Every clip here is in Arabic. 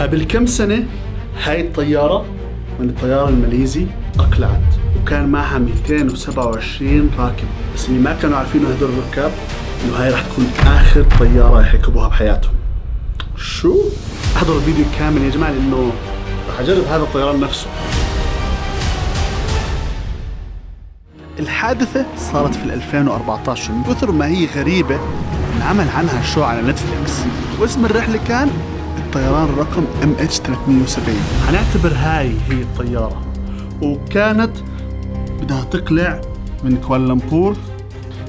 قبل كم سنة هاي الطيارة من الطيار الماليزي أقلعت وكان معها 227 راكب بس اللي ما كانوا عارفينه هدول الركاب إنه هاي رح تكون آخر طيارة رح يركبوها بحياتهم. شو؟ احضروا الفيديو كامل يا جماعة لأنه رح أجرب هذا الطيران نفسه. الحادثة صارت في 2014 من كثر ما هي غريبة انعمل عنها show على نتفليكس واسم الرحلة كان الطيران رقم MH 370 حنعتبر هاي هي الطيارة. وكانت بدها تقلع من كوالالمبور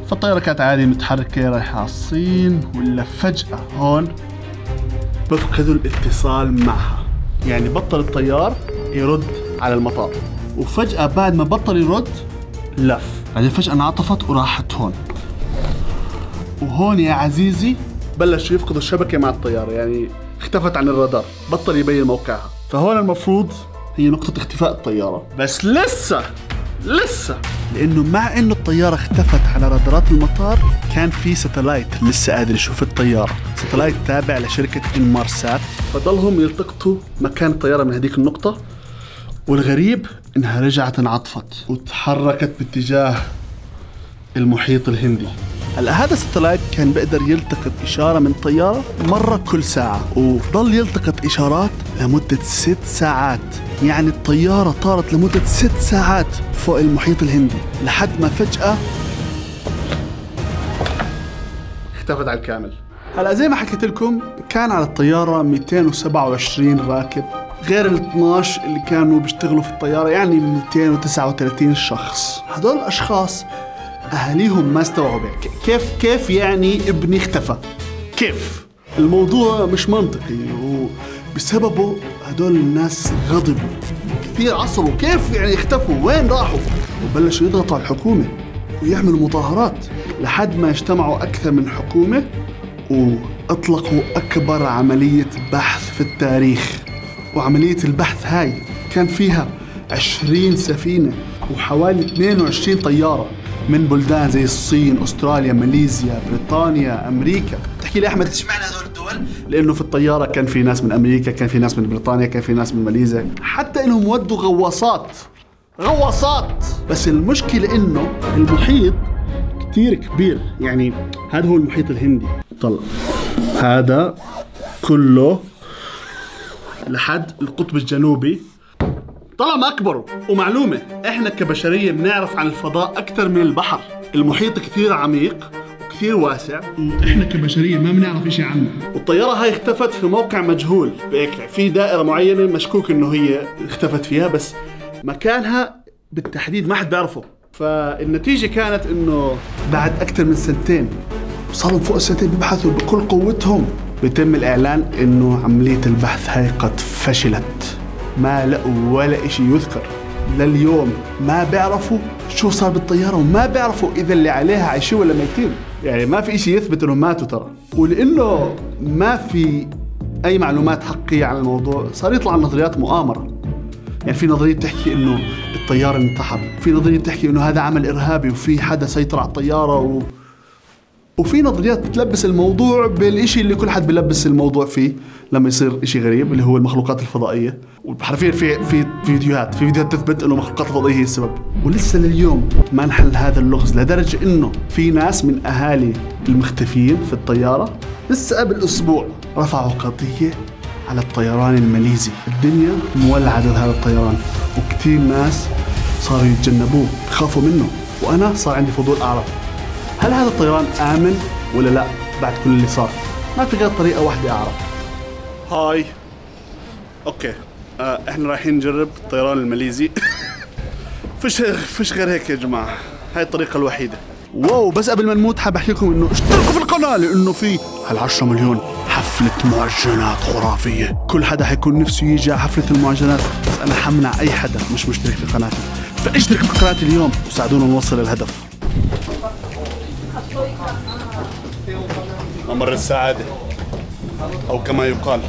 فالطيارة كانت عادي متحركة رايحة على الصين ولا فجأة هون بفقدوا الاتصال معها. يعني بطل الطيار يرد على المطار. وفجأة بعد ما بطل يرد لف. بعدين فجأة انعطفت وراحت هون. وهون يا عزيزي بلش يفقد الشبكة مع الطيارة. يعني اختفت عن الرادار بطل يبين موقعها. فهون المفروض هي نقطة اختفاء الطيارة. بس لسه لسه. لأنه مع إنه الطيارة اختفت على رادارات المطار كان في satellite لسه قادر يشوف الطيارة. satellite تابع لشركة Inmarsat فضلهم يلتقطوا مكان الطيارة من هذيك النقطة والغريب إنها رجعت انعطفت وتحركت باتجاه المحيط الهندي. هلا هذا الساتلايت كان بيقدر يلتقط إشارة من طيارة مرة كل ساعة وضل يلتقط إشارات لمدة ست ساعات. يعني الطيارة طارت لمدة ست ساعات فوق المحيط الهندي لحد ما فجأة اختفت على الكامل. هلا زي ما حكيت لكم كان على الطيارة 227 راكب غير ال 12 اللي كانوا بيشتغلوا في الطيارة يعني 239 شخص. هدول الأشخاص أهاليهم ما استوعبوا. كيف كيف يعني ابني اختفى؟ كيف؟ الموضوع مش منطقي وبسببه هدول الناس غضبوا. كثير عصبوا. كيف يعني اختفوا؟ وين راحوا؟ وبلشوا يضغطوا على الحكومة ويعملوا مظاهرات لحد ما اجتمعوا أكثر من حكومة وأطلقوا أكبر عملية بحث في التاريخ. وعملية البحث هاي كان فيها 20 سفينة وحوالي 22 طيارة. من بلدان زي الصين، أستراليا، ماليزيا، بريطانيا، أمريكا، تحكي لي أحمد اشمعنى هذول الدول؟ لأنه في الطيارة كان في ناس من أمريكا، كان في ناس من بريطانيا، كان في ناس من ماليزيا، حتى إنهم ودوا غواصات غواصات. بس المشكلة إنه المحيط كتير كبير. يعني هذا هو المحيط الهندي. طلع. هذا كله لحد القطب الجنوبي. طالما ما أكبروا. ومعلومة إحنا كبشرية بنعرف عن الفضاء أكثر من البحر. المحيط كثير عميق وكثير واسع. وإحنا كبشرية ما بنعرف شيء عنه. والطيارة هاي اختفت في موقع مجهول. في دائرة معينة مشكوك إنه هي اختفت فيها بس مكانها بالتحديد ما حد بيعرفه. فالنتيجة كانت إنه بعد أكثر من سنتين صاروا فوق السنتين بيبحثوا بكل قوتهم. بيتم الإعلان إنه عملية البحث هاي قد فشلت. ما لقوا ولا إشي يذكر. لليوم ما بيعرفوا شو صار بالطيارة وما بيعرفوا إذا اللي عليها عايشين ولا ميتين. يعني ما في إشي يثبت إنهم ماتوا ترى. ولأنه ما في أي معلومات حقيقية عن الموضوع صار يطلع نظريات مؤامرة. يعني في نظرية تحكي إنه الطيار انتحر في نظرية تحكي إنه هذا عمل إرهابي وفي حدا سيطر على الطيارة و... وفي نظريات بتلبس الموضوع بالإشي اللي كل حد بيلبس الموضوع فيه لما يصير إشي غريب اللي هو المخلوقات الفضائية. وحرفيا في في فيديوهات في فيديوهات تثبت إنه المخلوقات الفضائية هي السبب. ولسه لليوم ما انحل هذا اللغز لدرجة إنه في ناس من أهالي المختفيين في الطيارة لسه قبل أسبوع رفعوا قضية على الطيران الماليزي. الدنيا مولعة بهذا الطيران وكثير ناس صاروا يتجنبوه بخافوا منه. وأنا صار عندي فضول أعرف هل هذا الطيران آمن ولا لا بعد كل اللي صار؟ ما في غير طريقة واحدة أعرف. هاي. أوكي. آه إحنا رايحين نجرب الطيران الماليزي. فيش فيش غير هيك يا جماعة؟ هاي الطريقة الوحيدة. واو بس قبل ما نموت حاب أحكي لكم إنه اشتركوا في القناة لأنه في هال 10 مليون حفلة معجنات خرافية. كل حدا حيكون نفسه يجي على حفلة المعجنات بس أنا حمنع أي حدا مش مشترك في قناتي. فاشترك في قناتي اليوم وساعدونا نوصل الهدف ممر السعادة أو كما يقال.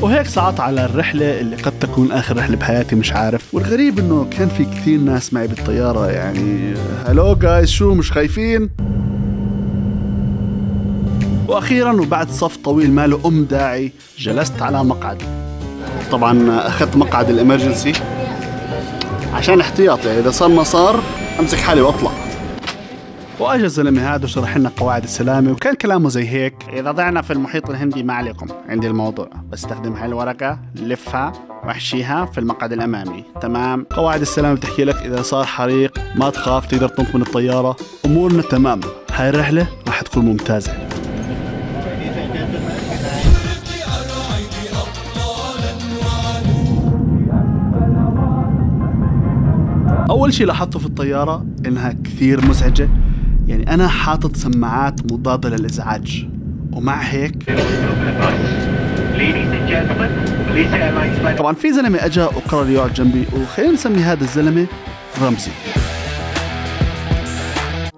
وهيك صعدت على الرحلة اللي قد تكون آخر رحلة بحياتي مش عارف. والغريب إنه كان في كثير ناس معي بالطيارة يعني هلو جايز شو مش خايفين؟ وأخيرا وبعد صف طويل ما له أم داعي جلست على مقعد طبعا أخذت مقعد الإمرجنسي عشان احتياطي يعني إذا صار ما صار أمسك حالي واطلع واجى الزلمة هذا وشرح لنا قواعد السلامة وكان كلامه زي هيك. إذا ضعنا في المحيط الهندي ما عليكم عندي الموضوع بستخدم هاي الورقه لفها واحشيها في المقعد الأمامي. تمام؟ قواعد السلامة بتحكي لك إذا صار حريق ما تخاف تقدر تنط من الطيارة. أمورنا تمام. هاي الرحلة راح تكون ممتازة. أول شيء لاحظته في الطيارة إنها كثير مزعجة. يعني أنا حاطط سماعات مضادة للإزعاج. ومع هيك طبعا في زلمة إجا وقرر يقعد جنبي وخلينا نسمي هذا الزلمة رمزي.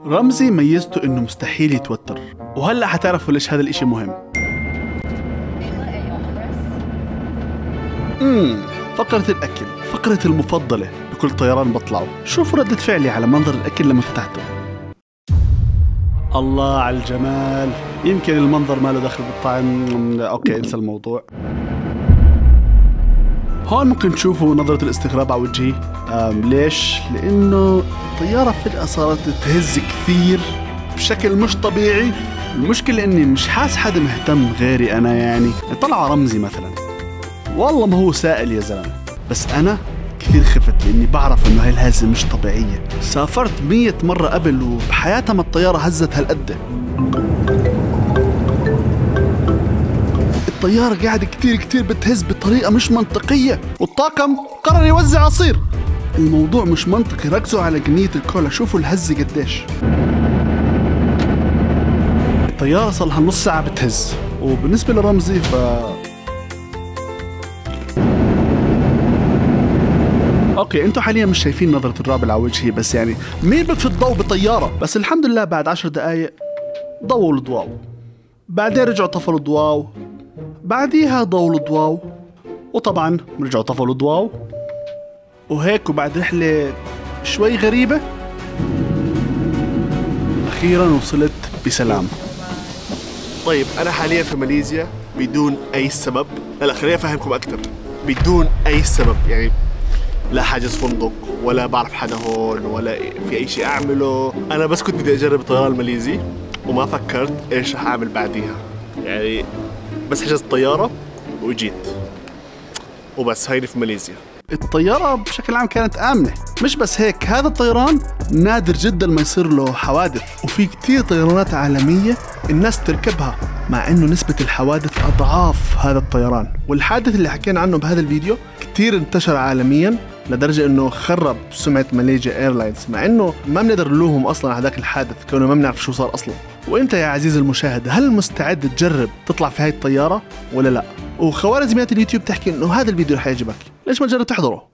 رمزي ميزته إنه مستحيل يتوتر. وهلأ حتعرفوا ليش هذا الإشي مهم. امم فقرة الأكل فقرة المفضلة بكل طيران بطلعه. شوفوا ردة فعلي على منظر الأكل لما فتحته. الله على الجمال. يمكن المنظر ما له دخل بالطعم. أوكي انسى الموضوع. هون ممكن تشوفوا نظرة الاستغراب على وجهي. ليش؟ لأنه الطيارة فجأة صارت تهز كثير بشكل مش طبيعي. المشكلة إني مش حاس حدا مهتم غيري أنا يعني. طلع رمزي مثلا. والله ما هو سائل يا زلمة. بس أنا كثير خفت لأني بعرف إنه هاي الهزة مش طبيعية. سافرت مية مرة قبل وبحياتها ما الطيارة هزت هالقد. الطيارة قاعدة كثير كثير بتهز بطريقة مش منطقية والطاقم قرر يوزع عصير. الموضوع مش منطقي ركزوا على قنية الكولا شوفوا الهزة قديش. الطيارة صار لها نص ساعة بتهز. وبالنسبة لرمزي ف أوكي أنتم حاليا مش شايفين نظرة الرعب على وجهي بس يعني مين بطفي الضوء بطيارة. بس الحمد لله بعد عشر دقايق ضووا الضواو بعدين رجعوا طفوا الضواو. بعديها ضووا الضواو وطبعا رجعوا طفوا الضواو. وهيك وبعد رحلة شوي غريبة. أخيرا وصلت بسلام. طيب أنا حاليا في ماليزيا بدون أي سبب. لا خليني أفهمكم أكثر بدون أي سبب يعني لا حاجز فندق ولا بعرف حدا هون ولا في أي شيء أعمله. أنا بس كنت بدي أجرب الطيران الماليزي وما فكرت إيش رح أعمل بعديها. يعني بس حجزت طيارة وجيت. وبس هيني في ماليزيا. الطيارة بشكل عام كانت آمنة. مش بس هيك هذا الطيران نادر جدا ما يصير له حوادث. وفي كتير طيرانات عالمية الناس تركبها. مع إنه نسبة الحوادث أضعاف هذا الطيران. والحادث اللي حكينا عنه بهذا الفيديو كتير انتشر عالميا لدرجة إنه خرب سمعة ماليزيا إيرلاينز مع إنه ما بنقدر نلومهم أصلا على هذاك الحادث كونه ما بنعرف شو صار أصلا. وإنت يا عزيزي المشاهد هل مستعد تجرب تطلع في هاي الطيارة ولا لا؟ وخوارزميات اليوتيوب تحكي إنه هذا الفيديو رح يعجبك. ليش ما تجرب تحضره؟